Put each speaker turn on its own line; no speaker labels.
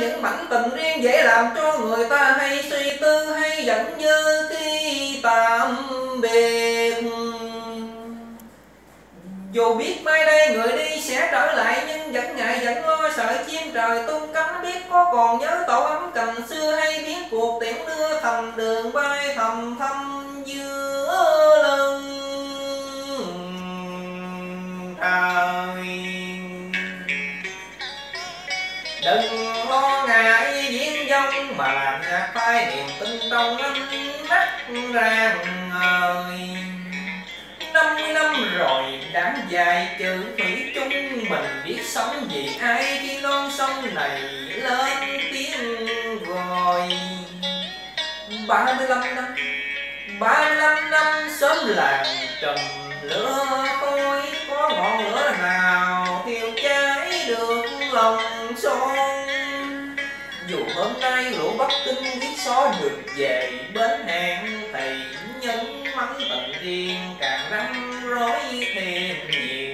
những mảnh tình riêng dễ làm cho người ta hay suy tư hay giận như khi tạm biệt. Dù biết mai đây người đi sẽ trở lại, nhưng vẫn ngại vẫn lo sợ chim trời tung cánh. Biết có còn nhớ tổ ấm cành xưa hay biến cuộc tiễn đưa thầm đường bay thầm thầm đừng lo ngại diễn dông mà làm nhạc phai niềm tin trong ánh mắt rạng ngời năm mươi năm rồi, đám dài chữ thủy chung mình biết sống vì ai khi non sông này lên tiếng gọi ba mươi lăm năm, ba mươi lăm năm sớm làng trầm lửa lòng son dù hôm nay lũ bắc kinh biết xó được về bến hàng, thầy nhân mắng tận riêng càng rắc rối thêm nhiều.